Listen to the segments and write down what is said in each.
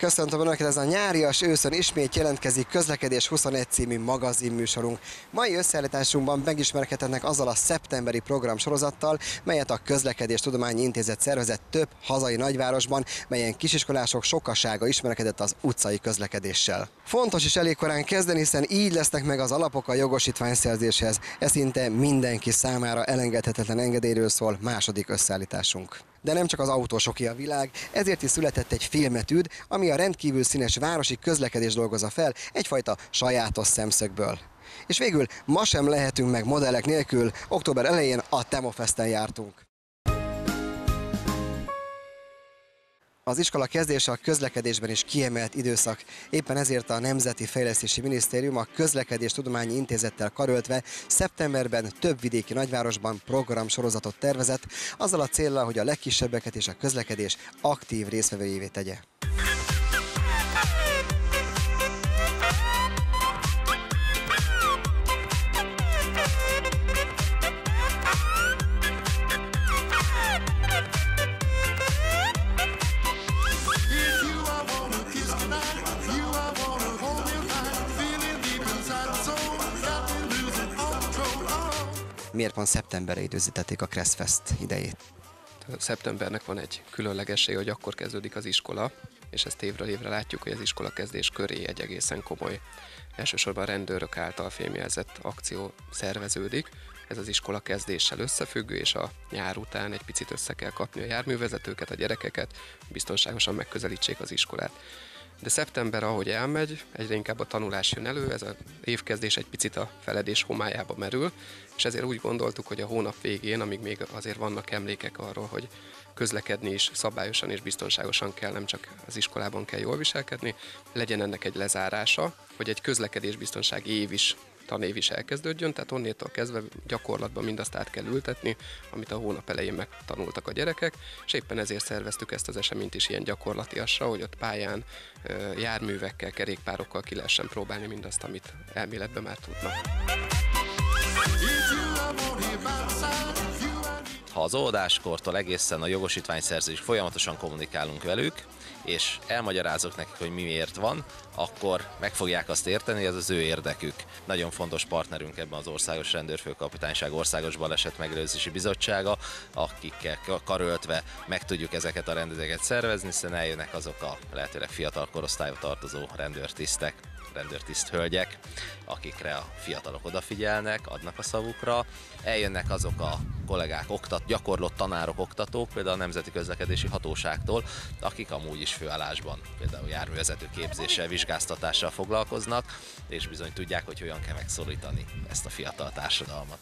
Köszöntöm Önöket, ez a nyárias őszön ismét jelentkezik Közlekedés 21 című magazinműsorunk. Mai összeállításunkban megismerkedhetnek azzal a szeptemberi programsorozattal, melyet a Közlekedés Tudományi Intézet szervezett több hazai nagyvárosban, melyen kisiskolások sokasága ismerkedett az utcai közlekedéssel. Fontos is elég korán kezdeni, hiszen így lesznek meg az alapok a jogosítványszerzéshez. Ez szinte mindenki számára elengedhetetlen engedélyről szól második összeállításunk. De nem csak az autósoké a világ, ezért is született egy filmetűd, ami a rendkívül színes városi közlekedés dolgozza fel egyfajta sajátos szemszögből. És végül ma sem lehetünk meg modellek nélkül, október elején a Temofesten jártunk. Az iskola kezdése a közlekedésben is kiemelt időszak. Éppen ezért a Nemzeti Fejlesztési Minisztérium a Közlekedés Tudományi Intézettel karöltve szeptemberben több vidéki nagyvárosban programsorozatot tervezett, azzal a célral, hogy a legkisebbeket és a közlekedés aktív részvevőjévé tegye. Miért pont szeptemberre időzítették a Crestfest idejét? Szeptembernek van egy különlegessége, hogy akkor kezdődik az iskola, és ezt évről évre látjuk, hogy az iskola kezdés köré egy egészen komoly, elsősorban rendőrök által fémjelzett akció szerveződik. Ez az iskola kezdéssel összefüggő, és a nyár után egy picit össze kell kapni a járművezetőket, a gyerekeket, biztonságosan megközelítsék az iskolát. De szeptember, ahogy elmegy, egyre inkább a tanulás jön elő, ez az évkezdés egy picit a feledés homályába merül, és ezért úgy gondoltuk, hogy a hónap végén, amíg még azért vannak emlékek arról, hogy közlekedni is szabályosan és biztonságosan kell, nem csak az iskolában kell jól viselkedni, legyen ennek egy lezárása, hogy egy közlekedésbiztonsági év is tanév is elkezdődjön, tehát onnétól kezdve gyakorlatban mindazt át kell ültetni, amit a hónap elején megtanultak a gyerekek, és éppen ezért szerveztük ezt az eseményt is ilyen gyakorlatiasra, hogy ott pályán járművekkel, kerékpárokkal ki lehessen próbálni mindazt, amit elméletben már tudnak. Ha az óvodáskortól egészen a jogosítványszerzésig folyamatosan kommunikálunk velük, és elmagyarázok nekik, hogy mi miért van, akkor meg fogják azt érteni, ez az ő érdekük. Nagyon fontos partnerünk ebben az Országos Rendőrfőkapitányság Országos Baleset Megelőzési Bizottsága, akikkel ka- karöltve meg tudjuk ezeket a rendezeket szervezni, hiszen eljönnek azok a lehetőleg fiatal korosztályba tartozó rendőrtisztek, rendőrtiszt hölgyek, akikre a fiatalok odafigyelnek, adnak a szavukra. Eljönnek azok a kollégák, oktat, gyakorlott tanárok, oktatók, például a Nemzeti Közlekedési Hatóságtól, akik amúgy is főállásban, például járművezető képzéssel, vizsgáztatással foglalkoznak, és bizony tudják, hogy hogyan kell megszólítani ezt a fiatal társadalmat.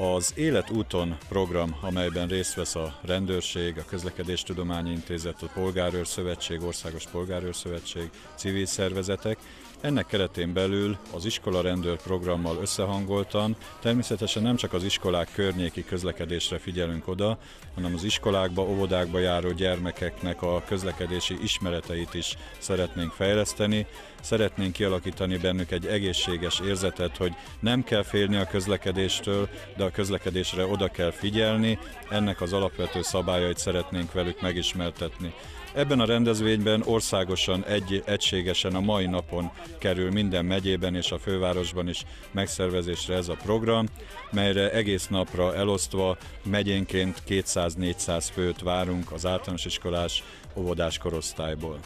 Az Életúton program, amelyben részt vesz a rendőrség, a Közlekedéstudományi Intézet, a Polgárőr Szövetség, Országos Polgárőr Szövetség, civil szervezetek, ennek keretén belül az iskola rendőr programmal összehangoltan természetesen nem csak az iskolák környéki közlekedésre figyelünk oda, hanem az iskolákba, óvodákba járó gyermekeknek a közlekedési ismereteit is szeretnénk fejleszteni, szeretnénk kialakítani bennük egy egészséges érzetet, hogy nem kell félni a közlekedéstől, de a közlekedésre oda kell figyelni, ennek az alapvető szabályait szeretnénk velük megismertetni. Ebben a rendezvényben országosan egy, egységesen a mai napon kerül minden megyében és a fővárosban is megszervezésre ez a program, melyre egész napra elosztva megyénként 200-400 főt várunk az általános iskolás óvodás korosztályból.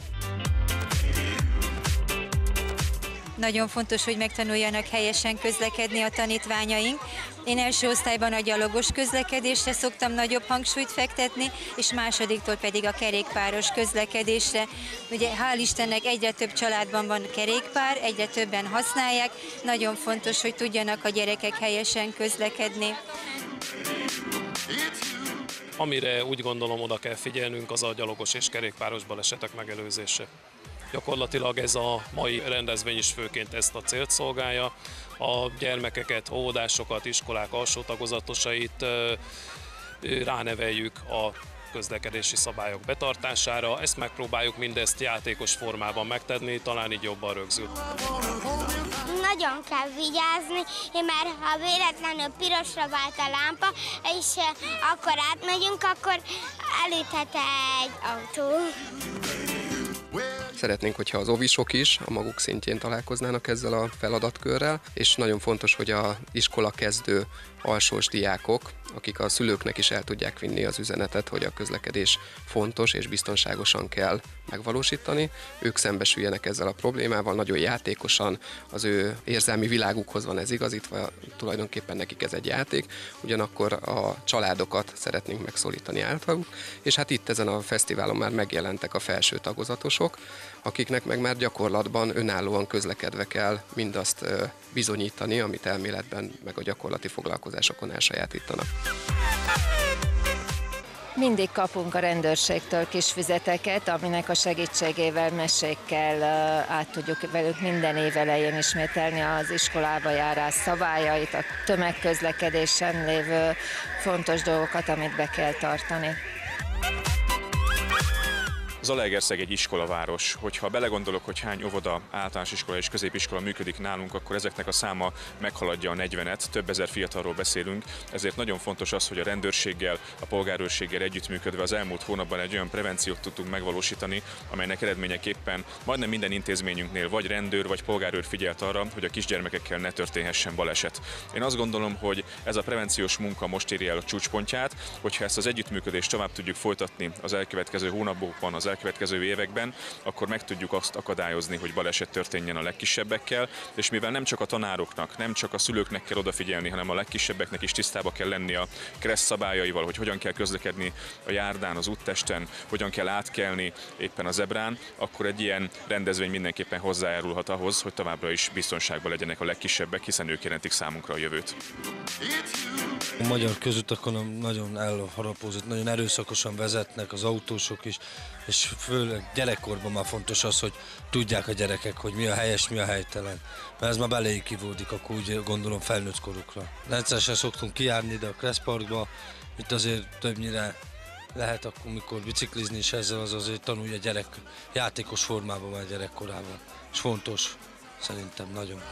Nagyon fontos, hogy megtanuljanak helyesen közlekedni a tanítványaink. Én első osztályban a gyalogos közlekedésre szoktam nagyobb hangsúlyt fektetni, és másodiktól pedig a kerékpáros közlekedésre. Ugye hál' Istennek egyre több családban van kerékpár, egyre többen használják. Nagyon fontos, hogy tudjanak a gyerekek helyesen közlekedni. Amire úgy gondolom oda kell figyelnünk, az a gyalogos és kerékpáros balesetek megelőzése. Gyakorlatilag ez a mai rendezvény is főként ezt a célt szolgálja. A gyermekeket, óvodásokat, iskolák alsó tagozatosait ráneveljük a közlekedési szabályok betartására. Ezt megpróbáljuk mindezt játékos formában megtenni, talán így jobban rögzül. Nagyon kell vigyázni, mert ha véletlenül pirosra vált a lámpa, és akkor átmegyünk, akkor elüthet egy autó. Szeretnénk, hogyha az ovisok is a maguk szintjén találkoznának ezzel a feladatkörrel, és nagyon fontos, hogy a iskola kezdő alsós diákok, akik a szülőknek is el tudják vinni az üzenetet, hogy a közlekedés fontos és biztonságosan kell megvalósítani, ők szembesüljenek ezzel a problémával, nagyon játékosan az ő érzelmi világukhoz van ez igazítva, tulajdonképpen nekik ez egy játék, ugyanakkor a családokat szeretnénk megszólítani általuk, és hát itt ezen a fesztiválon már megjelentek a felső tagozatosok, akiknek meg már gyakorlatban önállóan közlekedve kell mindazt bizonyítani, amit elméletben meg a gyakorlati foglalkozásokon elsajátítanak. Mindig kapunk a rendőrségtől kis füzeteket, aminek a segítségével mesékkel át tudjuk velük minden év elején ismételni az iskolába járás szabályait, a tömegközlekedésen lévő fontos dolgokat, amit be kell tartani. Zalaegerszeg egy iskolaváros. Hogyha belegondolok, hogy hány óvoda, általános iskola és középiskola működik nálunk, akkor ezeknek a száma meghaladja a 40-et, több ezer fiatalról beszélünk, ezért nagyon fontos az, hogy a rendőrséggel, a polgárőrséggel együttműködve az elmúlt hónapban egy olyan prevenciót tudtunk megvalósítani, amelynek eredményeképpen majdnem minden intézményünknél vagy rendőr, vagy polgárőr figyelt arra, hogy a kisgyermekekkel ne történhessen baleset. Én azt gondolom, hogy ez a prevenciós munka most éri el a csúcspontját, hogyha ezt az együttműködést tovább tudjuk folytatni az elkövetkező hónapokban, az elkövetkező években, akkor meg tudjuk azt akadályozni, hogy baleset történjen a legkisebbekkel, és mivel nem csak a tanároknak, nem csak a szülőknek kell odafigyelni, hanem a legkisebbeknek is tisztába kell lenni a kereszt szabályaival, hogy hogyan kell közlekedni a járdán, az úttesten, hogyan kell átkelni éppen a zebrán, akkor egy ilyen rendezvény mindenképpen hozzájárulhat ahhoz, hogy továbbra is biztonságban legyenek a legkisebbek, hiszen ők jelentik számunkra a jövőt. A magyar közutakon nagyon elharapózott, nagyon erőszakosan vezetnek az autósok is, és főleg gyerekkorban már fontos az, hogy tudják a gyerekek, hogy mi a helyes, mi a helytelen. Mert ez már beléjük kivódik, akkor úgy gondolom felnőtt korukra. Rendszeresen szoktunk kijárni ide a Kressz Parkba, itt azért többnyire lehet akkor, mikor biciklizni is ezzel, az azért tanulja gyerek játékos formában már gyerekkorában. És fontos, szerintem nagyon.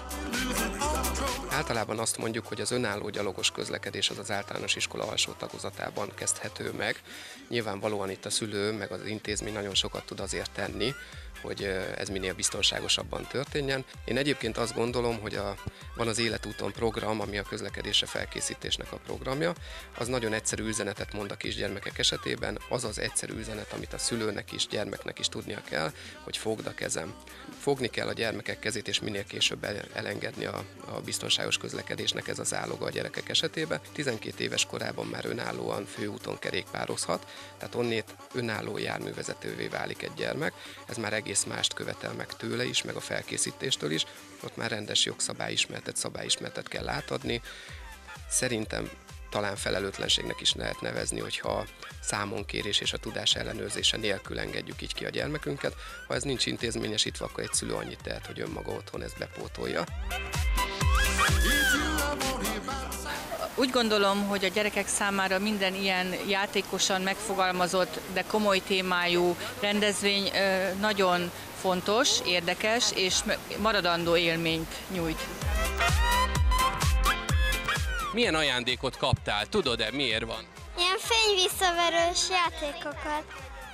Általában azt mondjuk, hogy az önálló gyalogos közlekedés az az általános iskola alsó tagozatában kezdhető meg. Nyilvánvalóan itt a szülő, meg az intézmény nagyon sokat tud azért tenni, hogy ez minél biztonságosabban történjen. Én egyébként azt gondolom, hogy a, van az Életúton program, ami a közlekedésre felkészítésnek a programja. Az nagyon egyszerű üzenetet mond a kisgyermekek esetében, az az egyszerű üzenet, amit a szülőnek is, gyermeknek is tudnia kell, hogy fogd a kezem. Fogni kell a gyermekek kezét, és minél később el- elengedni a, a biztonságos közlekedésnek ez az áloga a gyerekek esetében. 12 éves korában már önállóan főúton kerékpározhat, tehát onnét önálló járművezetővé válik egy gyermek. Ez már egész mást követel meg tőle is, meg a felkészítéstől is. Ott már rendes jogszabályismertet, szabályismertet kell átadni. Szerintem talán felelőtlenségnek is lehet nevezni, hogyha számonkérés és a tudás ellenőrzése nélkül engedjük így ki a gyermekünket. Ha ez nincs intézményesítve, akkor egy szülő annyit tehet, hogy önmaga otthon ezt bepótolja. Úgy gondolom, hogy a gyerekek számára minden ilyen játékosan megfogalmazott, de komoly témájú rendezvény nagyon fontos, érdekes és maradandó élményt nyújt. Milyen ajándékot kaptál? Tudod-e, miért van? Ilyen fényvisszaverős játékokat.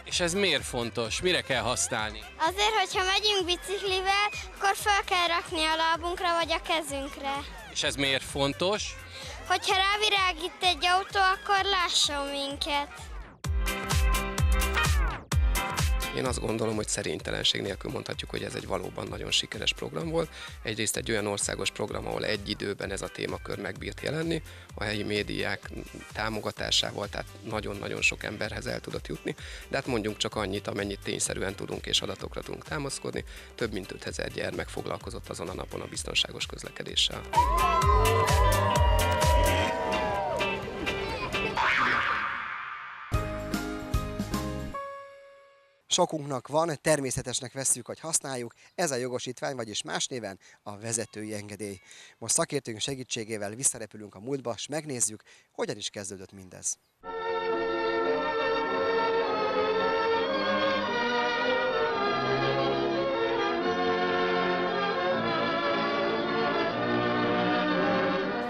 És ez miért fontos? Mire kell használni? Azért, hogyha megyünk biciklivel, akkor fel kell rakni a lábunkra vagy a kezünkre. És ez miért fontos? Hogyha rávirágít egy autó, akkor lásson minket. Én azt gondolom, hogy szerénytelenség nélkül mondhatjuk, hogy ez egy valóban nagyon sikeres program volt. Egyrészt egy olyan országos program, ahol egy időben ez a témakör megbírt jelenni, a helyi médiák támogatásával, tehát nagyon-nagyon sok emberhez el tudott jutni. De hát mondjunk csak annyit, amennyit tényszerűen tudunk és adatokra tudunk támaszkodni. Több mint 5000 gyermek foglalkozott azon a napon a biztonságos közlekedéssel. Sokunknak van, természetesnek vesszük, hogy használjuk, ez a jogosítvány, vagyis más néven a vezetői engedély. Most szakértőnk segítségével visszarepülünk a múltba, és megnézzük, hogyan is kezdődött mindez.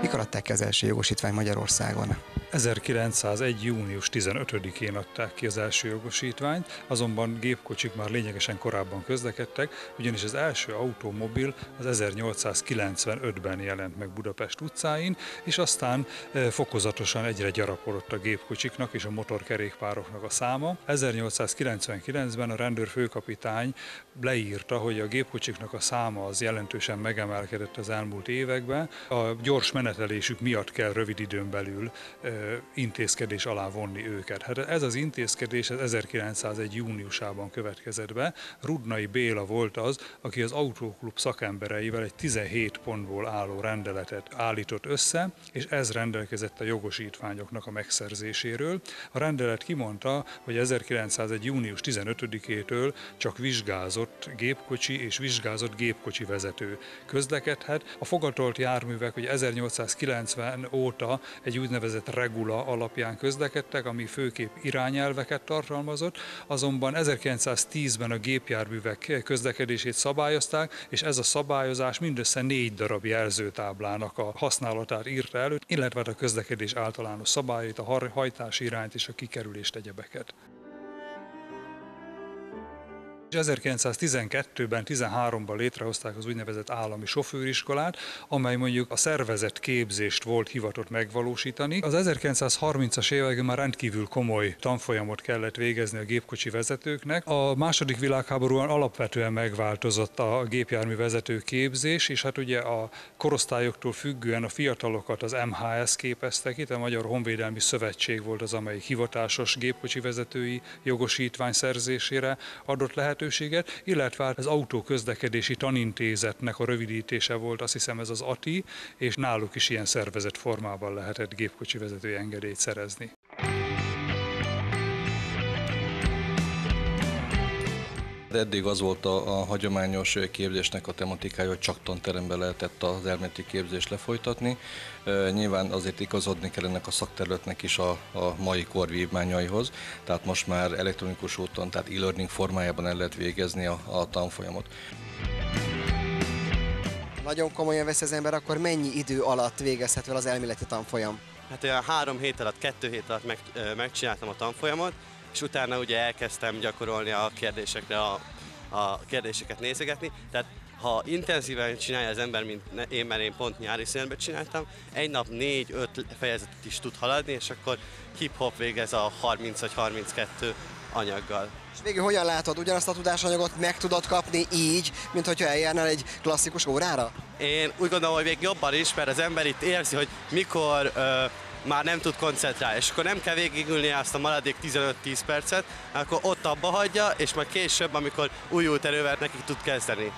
Mikor adták ki az első jogosítvány Magyarországon? 1901. június 15-én adták ki az első jogosítványt, azonban gépkocsik már lényegesen korábban közlekedtek, ugyanis az első automobil az 1895-ben jelent meg Budapest utcáin, és aztán eh, fokozatosan egyre gyarapodott a gépkocsiknak és a motorkerékpároknak a száma. 1899-ben a rendőrfőkapitány leírta, hogy a gépkocsiknak a száma az jelentősen megemelkedett az elmúlt években. A gyors menetelésük miatt kell rövid időn belül intézkedés alá vonni őket. Hát ez az intézkedés ez 1901. júniusában következett be. Rudnai Béla volt az, aki az autóklub szakembereivel egy 17 pontból álló rendeletet állított össze, és ez rendelkezett a jogosítványoknak a megszerzéséről. A rendelet kimondta, hogy 1901. június 15-től csak vizsgázott gépkocsi és vizsgázott gépkocsi vezető közlekedhet. A fogatolt járművek ugye 1890 óta egy úgynevezett regula alapján közlekedtek, ami főképp irányelveket tartalmazott, azonban 1910-ben a gépjárművek közlekedését szabályozták, és ez a szabályozás mindössze négy darab jelzőtáblának a használatát írta elő, illetve a közlekedés általános szabályait, a hajtási irányt és a kikerülést egyebeket. És 1912-ben, 13-ban létrehozták az úgynevezett állami sofőriskolát, amely mondjuk a szervezett képzést volt hivatott megvalósítani. Az 1930-as években már rendkívül komoly tanfolyamot kellett végezni a gépkocsi vezetőknek. A második világháborúban alapvetően megváltozott a gépjármű vezető képzés, és hát ugye a korosztályoktól függően a fiatalokat az MHS képeztek itt, a Magyar Honvédelmi Szövetség volt az, amelyik hivatásos gépkocsi vezetői jogosítvány szerzésére adott lehet lehetőséget, illetve hát az autóközlekedési tanintézetnek a rövidítése volt, azt hiszem ez az ATI, és náluk is ilyen szervezett formában lehetett gépkocsi vezetői engedélyt szerezni. Eddig az volt a, a hagyományos képzésnek a tematikája, hogy csak tanteremben lehetett az elméleti képzést lefolytatni. E, nyilván azért igazodni kell ennek a szakterületnek is a, a mai kor vívmányaihoz, tehát most már elektronikus úton, tehát e-learning formájában el lehet végezni a, a tanfolyamot. Nagyon komolyan vesz az ember, akkor mennyi idő alatt végezhető el az elméleti tanfolyam? Hát olyan három hét alatt, kettő hét alatt meg, megcsináltam a tanfolyamot, és utána ugye elkezdtem gyakorolni a kérdésekre, a, a kérdéseket nézegetni. Tehát ha intenzíven csinálja az ember, mint én, mert én pont nyári szünetben csináltam, egy nap négy-öt fejezetet is tud haladni, és akkor hip-hop végez a 30 vagy 32 anyaggal. És végül hogyan látod, ugyanazt a tudásanyagot meg tudod kapni így, mint hogyha eljárnál egy klasszikus órára? Én úgy gondolom, hogy még jobban is, mert az ember itt érzi, hogy mikor ö, már nem tud koncentrálni, és akkor nem kell végigülni azt a maradék 15-10 percet, akkor ott abba hagyja, és majd később, amikor újult erővel neki tud kezdeni.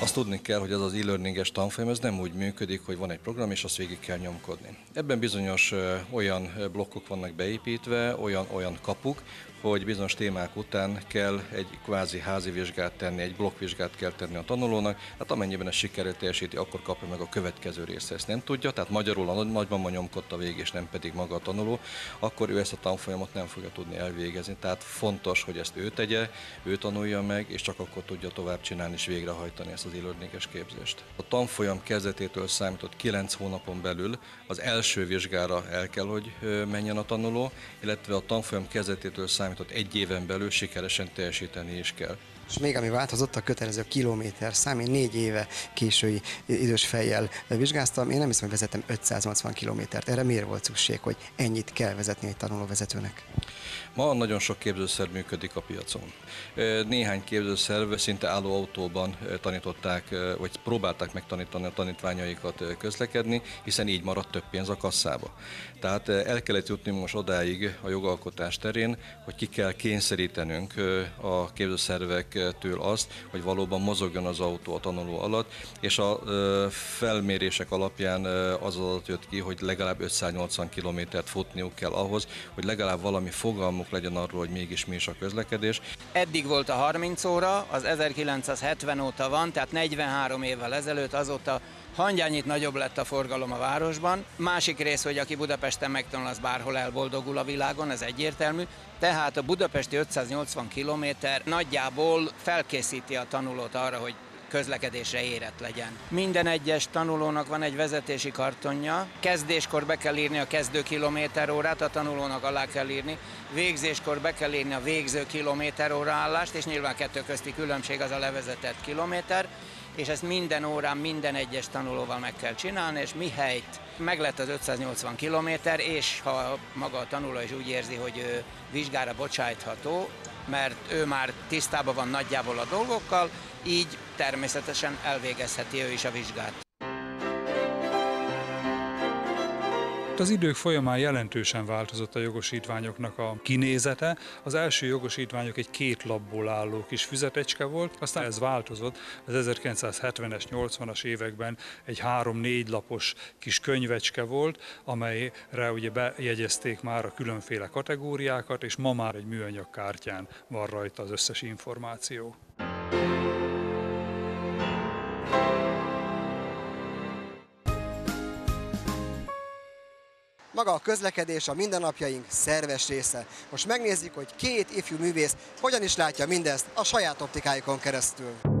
Azt tudni kell, hogy ez az e-learninges tanfolyam ez nem úgy működik, hogy van egy program, és azt végig kell nyomkodni. Ebben bizonyos olyan blokkok vannak beépítve, olyan, olyan kapuk, hogy bizonyos témák után kell egy kvázi házi vizsgát tenni, egy blokkvizsgát kell tenni a tanulónak, hát amennyiben ez sikerül teljesíti, akkor kapja meg a következő része. Ezt nem tudja, tehát magyarul a nagyban nyomkodta végig, és nem pedig maga a tanuló, akkor ő ezt a tanfolyamot nem fogja tudni elvégezni. Tehát fontos, hogy ezt ő tegye, ő tanulja meg, és csak akkor tudja tovább csinálni és végrehajtani ezt az e képzést. A tanfolyam kezdetétől számított 9 hónapon belül az első vizsgára el kell, hogy menjen a tanuló, illetve a tanfolyam kezdetétől számított egy éven belül sikeresen teljesíteni is kell. És még ami változott, a kötelező kilométer szám. Én négy éve késői idős fejjel vizsgáztam. Én nem hiszem, hogy vezetem 580 kilométert. Erre miért volt szükség, hogy ennyit kell vezetni egy tanulóvezetőnek? Ma nagyon sok képzőszerv működik a piacon. Néhány képzőszerv szinte álló autóban tanították, vagy próbálták megtanítani a tanítványaikat közlekedni, hiszen így maradt több pénz a kasszába. Tehát el kellett jutni most odáig a jogalkotás terén, hogy ki kell kényszerítenünk a képzőszervektől azt, hogy valóban mozogjon az autó a tanuló alatt, és a felmérések alapján az adat jött ki, hogy legalább 580 kilométert futniuk kell ahhoz, hogy legalább valami fogalmuk legyen arról, hogy mégis mi is a közlekedés. Eddig volt a 30 óra, az 1970 óta van, tehát 43 évvel ezelőtt azóta hangyányit nagyobb lett a forgalom a városban. Másik rész, hogy aki Budapesten megtanul, az bárhol elboldogul a világon, ez egyértelmű. Tehát a budapesti 580 km nagyjából felkészíti a tanulót arra, hogy közlekedésre érett legyen. Minden egyes tanulónak van egy vezetési kartonja, kezdéskor be kell írni a kezdő kilométerórát, a tanulónak alá kell írni, végzéskor be kell írni a végző kilométeróra állást, és nyilván kettő közti különbség az a levezetett kilométer, és ezt minden órán minden egyes tanulóval meg kell csinálni, és mihelyt meg lett az 580 kilométer, és ha maga a tanuló is úgy érzi, hogy ő vizsgára bocsájtható, mert ő már tisztában van nagyjából a dolgokkal, így természetesen elvégezheti ő is a vizsgát. Az idők folyamán jelentősen változott a jogosítványoknak a kinézete. Az első jogosítványok egy két lapból álló kis füzetecske volt, aztán ez változott. Az 1970-es, 80-as években egy három-négy lapos kis könyvecske volt, amelyre ugye bejegyezték már a különféle kategóriákat, és ma már egy műanyag kártyán van rajta az összes információ. Maga a közlekedés a mindennapjaink szerves része. Most megnézzük, hogy két ifjú művész hogyan is látja mindezt a saját optikájukon keresztül.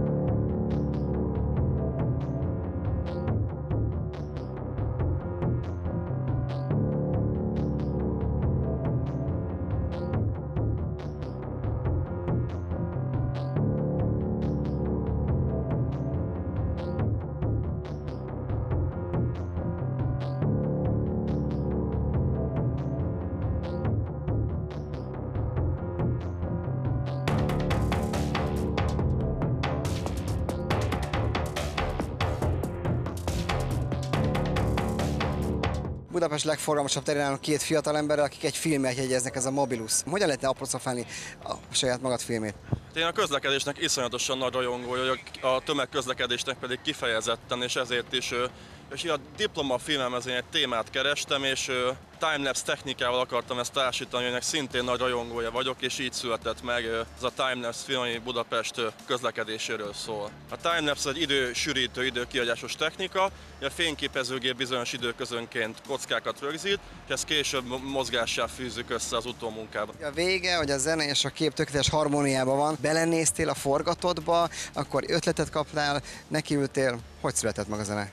Budapest legforgalmasabb terén álló két fiatal ember, akik egy filmet jegyeznek, ez a Mobilus. Hogyan lehetne apostrofálni a saját magad filmét? Én a közlekedésnek iszonyatosan nagy rajongója vagyok, a tömegközlekedésnek pedig kifejezetten, és ezért is és a diploma filmemhez én egy témát kerestem, és timelapse technikával akartam ezt társítani, aminek szintén nagy rajongója vagyok, és így született meg ez a timelapse film, ami Budapest közlekedéséről szól. A timelapse egy idősűrítő, időkiagyásos technika, a fényképezőgép bizonyos időközönként kockákat rögzít, és ezt később mo- mozgássá fűzzük össze az utómunkában. A vége, hogy a zene és a kép tökéletes harmóniában van, belenéztél a forgatottba, akkor ötletet kaptál, nekiültél, hogy született meg a zene?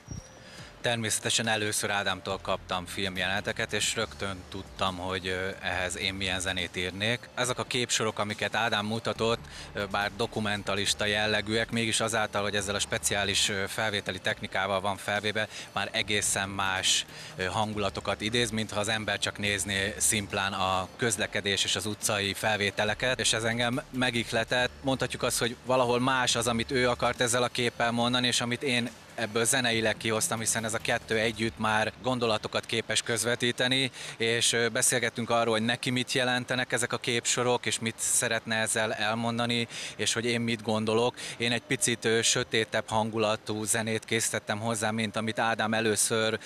Természetesen először Ádámtól kaptam filmjeleneteket, és rögtön tudtam, hogy ehhez én milyen zenét írnék. Ezek a képsorok, amiket Ádám mutatott, bár dokumentalista jellegűek, mégis azáltal, hogy ezzel a speciális felvételi technikával van felvéve, már egészen más hangulatokat idéz, mintha az ember csak nézné szimplán a közlekedés és az utcai felvételeket, és ez engem megihletett. Mondhatjuk azt, hogy valahol más az, amit ő akart ezzel a képpel mondani, és amit én ebből zeneileg kihoztam, hiszen ez a kettő együtt már gondolatokat képes közvetíteni, és beszélgettünk arról, hogy neki mit jelentenek ezek a képsorok, és mit szeretne ezzel elmondani, és hogy én mit gondolok. Én egy picit sötétebb hangulatú zenét készítettem hozzá, mint amit Ádám először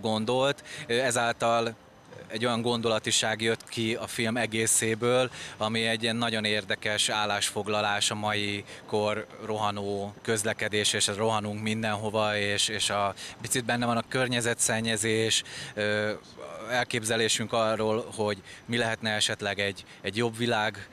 gondolt. Ezáltal egy olyan gondolatiság jött ki a film egészéből, ami egy ilyen nagyon érdekes állásfoglalás a mai kor rohanó közlekedés, és rohanunk mindenhova, és, és a picit benne van a környezetszennyezés, elképzelésünk arról, hogy mi lehetne esetleg egy, egy jobb világ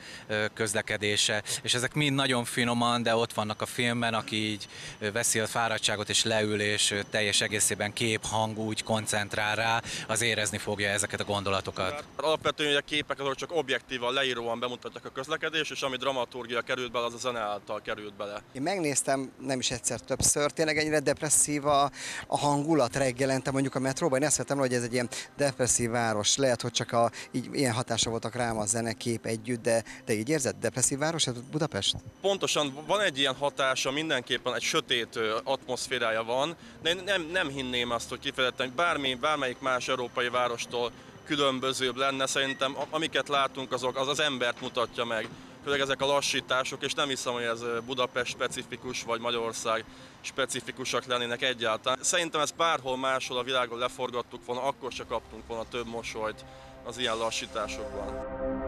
közlekedése, és ezek mind nagyon finoman, de ott vannak a filmben, aki így veszi a fáradtságot és leül, és teljes egészében kép, hang úgy koncentrál rá, az érezni fogja ezeket a gondolatokat. Alapvetően ugye a képek azok csak objektívan, leíróan bemutatják a közlekedést, és ami dramaturgia került bele, az a zene által került bele. Én megnéztem nem is egyszer többször, tényleg ennyire depresszív a, a hangulat reggelente mondjuk a metróban. Én ezt vettem, hogy ez egy ilyen depresszív város. Lehet, hogy csak a, így, ilyen hatása voltak rám a zenekép együtt, de, de így érzed, depresszív város ez Budapest? Pontosan van egy ilyen hatása, mindenképpen egy sötét atmoszférája van, de én nem, nem hinném azt, hogy kifejezetten hogy bármi, bármelyik más európai várostól különbözőbb lenne. Szerintem amiket látunk, azok, az az embert mutatja meg. Főleg ezek a lassítások, és nem hiszem, hogy ez Budapest specifikus, vagy Magyarország specifikusak lennének egyáltalán. Szerintem ezt bárhol máshol a világon leforgattuk volna, akkor se kaptunk volna több mosolyt az ilyen lassításokban.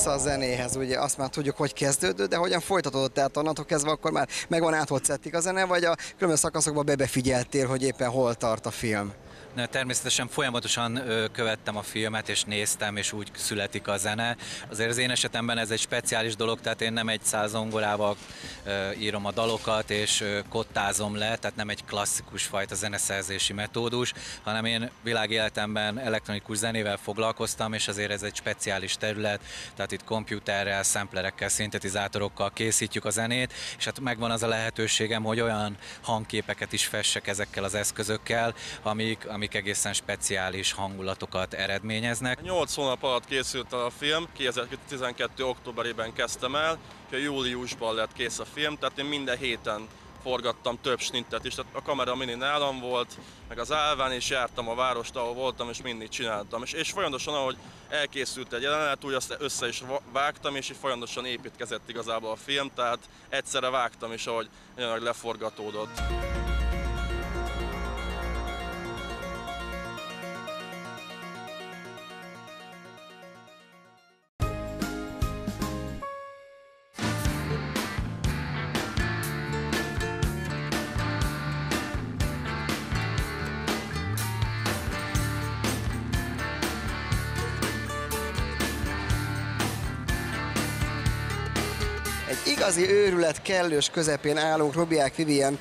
Vissza a zenéhez, ugye azt már tudjuk, hogy kezdődött, de hogyan folytatódott, tehát onnantól kezdve akkor már megvan áthotszettik a zene, vagy a különböző szakaszokban bebefigyeltél, hogy éppen hol tart a film? Természetesen folyamatosan követtem a filmet, és néztem, és úgy születik a zene. Azért az én esetemben ez egy speciális dolog, tehát én nem egy száz zongorával ö, írom a dalokat, és kottázom le, tehát nem egy klasszikus fajta zeneszerzési metódus, hanem én világéletemben elektronikus zenével foglalkoztam, és azért ez egy speciális terület, tehát itt kompjúterrel, szemplerekkel, szintetizátorokkal készítjük a zenét, és hát megvan az a lehetőségem, hogy olyan hangképeket is fessek ezekkel az eszközökkel, amik, amik egészen speciális hangulatokat eredményeznek. 8 hónap alatt készült a film, 2012. októberében kezdtem el, és júliusban lett kész a film, tehát én minden héten forgattam több snittet is, tehát a kamera mindig nálam volt, meg az állván, és jártam a várost, ahol voltam, és mindig csináltam. És, és folyamatosan, ahogy elkészült egy jelenet, úgy azt össze is vágtam, és így folyamatosan építkezett igazából a film, tehát egyszerre vágtam is, ahogy leforgatódott. Igazi őrület kellős közepén állunk, Robiák Vivien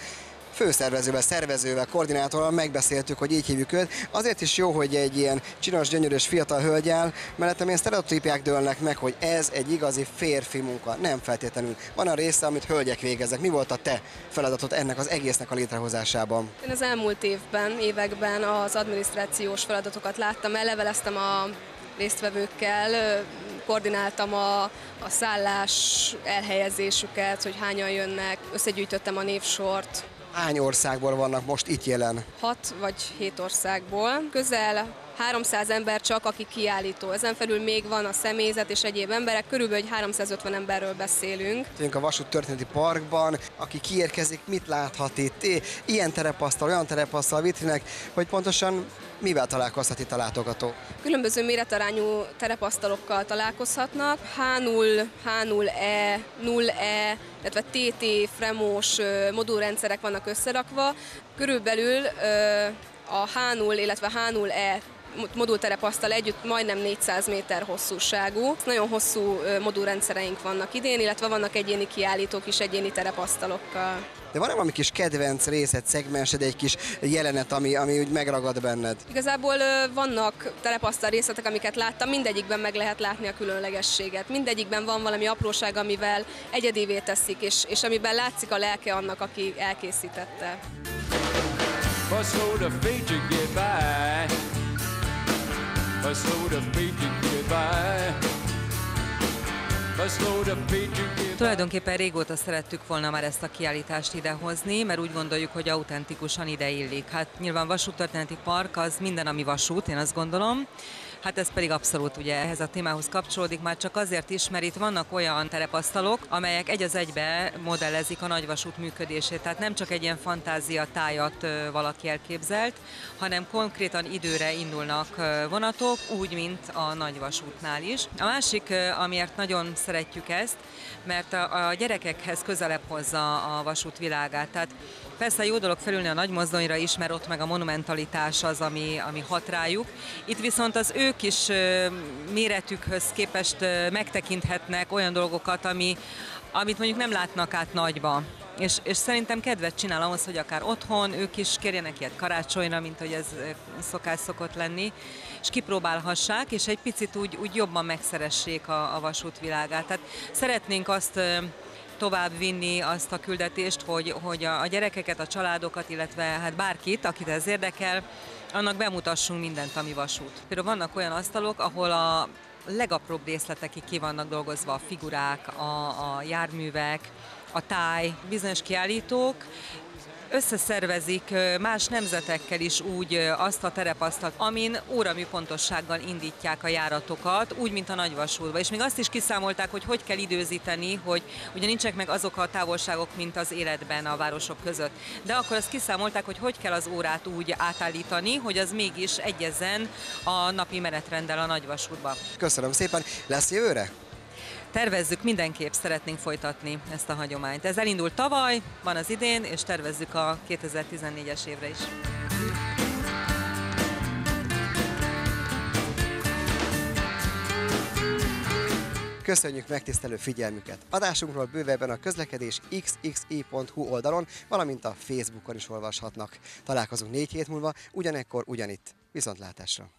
főszervezővel, szervezővel, koordinátorral megbeszéltük, hogy így hívjuk őt. Azért is jó, hogy egy ilyen csinos, gyönyörűs fiatal hölgy áll, mert ilyen sztereotípiák dőlnek meg, hogy ez egy igazi férfi munka. Nem feltétlenül. Van a része, amit hölgyek végeznek. Mi volt a te feladatod ennek az egésznek a létrehozásában? Én az elmúlt évben, években az adminisztrációs feladatokat láttam el, leveleztem a résztvevőkkel, koordináltam a, a szállás elhelyezésüket, hogy hányan jönnek, összegyűjtöttem a névsort, Hány országból vannak most itt jelen? hat vagy hét országból. Közel 300 ember csak, aki kiállító. Ezen felül még van a személyzet és egyéb emberek, körülbelül egy 350 emberről beszélünk. Vagyunk a Vasút Történeti Parkban, aki kiérkezik, mit láthat itt? Ilyen terepasztal, olyan terepasztal, vitrinek, hogy pontosan mivel találkozhat itt a látogató? Különböző méretarányú terepasztalokkal találkozhatnak, H0, H0E, 0E, illetve TT, Fremós modulrendszerek vannak összerakva. Körülbelül a H0, illetve H0E modulterepasztal együtt majdnem 400 méter hosszúságú. Nagyon hosszú modulrendszereink vannak idén, illetve vannak egyéni kiállítók is egyéni terepasztalokkal. De van-e valami kis kedvenc részed, szegmensed, egy kis jelenet, ami, ami úgy megragad benned? Igazából vannak terepasztal részletek, amiket láttam, mindegyikben meg lehet látni a különlegességet. Mindegyikben van valami apróság, amivel egyedivé teszik, és, és amiben látszik a lelke annak, aki elkészítette. But slow the fate to get by. Slow the fate to by. Tulajdonképpen régóta szerettük volna már ezt a kiállítást idehozni, mert úgy gondoljuk, hogy autentikusan ide illik. Hát nyilván vasúttörténeti park az minden, ami vasút, én azt gondolom. Hát ez pedig abszolút ugye ehhez a témához kapcsolódik, már csak azért is, mert itt vannak olyan terepasztalok, amelyek egy az egybe modellezik a nagyvasút működését. Tehát nem csak egy ilyen fantázia tájat valaki elképzelt, hanem konkrétan időre indulnak vonatok, úgy, mint a nagyvasútnál is. A másik, amiért nagyon szeretjük ezt, mert a gyerekekhez közelebb hozza a vasút világát. Tehát Persze jó dolog felülni a nagy mozdonyra is, mert ott meg a monumentalitás az, ami, ami hat rájuk. Itt viszont az ő kis ö, méretükhöz képest megtekinthetnek olyan dolgokat, ami, amit mondjuk nem látnak át nagyba. És, és szerintem kedvet csinál ahhoz, hogy akár otthon ők is kérjenek ilyet karácsonyra, mint hogy ez szokás szokott lenni, és kipróbálhassák, és egy picit úgy, úgy jobban megszeressék a, a vasút világát. Tehát szeretnénk azt tovább vinni azt a küldetést, hogy, hogy a, a gyerekeket, a családokat, illetve hát bárkit, akit ez érdekel, annak bemutassunk mindent, ami vasút. Például vannak olyan asztalok, ahol a legapróbb részletekig ki vannak dolgozva a figurák, a, a járművek, a táj, bizonyos kiállítók, összeszervezik más nemzetekkel is úgy azt a terepasztalt, amin óramű pontossággal indítják a járatokat, úgy, mint a nagyvasútba. És még azt is kiszámolták, hogy hogy kell időzíteni, hogy ugye nincsenek meg azok a távolságok, mint az életben a városok között. De akkor azt kiszámolták, hogy hogy kell az órát úgy átállítani, hogy az mégis egyezzen a napi menetrenddel a nagyvasútba. Köszönöm szépen. Lesz jövőre? Tervezzük, mindenképp szeretnénk folytatni ezt a hagyományt. Ez elindult tavaly, van az idén, és tervezzük a 2014-es évre is. Köszönjük megtisztelő figyelmüket! Adásunkról bővebben a közlekedés xxi.hu oldalon, valamint a Facebookon is olvashatnak. Találkozunk négy hét múlva, ugyanekkor ugyanitt. Viszontlátásra!